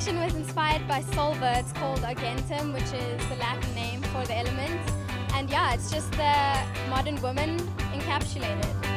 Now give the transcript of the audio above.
collection was inspired by silver. It's called Argentum, which is the Latin name for the element. And yeah, it's just the modern woman encapsulated.